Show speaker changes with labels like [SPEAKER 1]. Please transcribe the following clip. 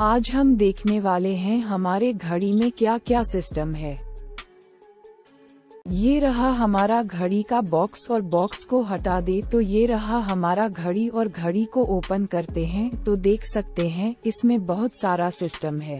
[SPEAKER 1] आज हम देखने वाले हैं हमारे घड़ी में क्या क्या सिस्टम है। ये रहा हमारा घड़ी का बॉक्स और बॉक्स को हटा दे तो ये रहा हमारा घड़ी और घड़ी को ओपन करते हैं तो देख सकते हैं, इसमें बहुत सारा सिस्टम है।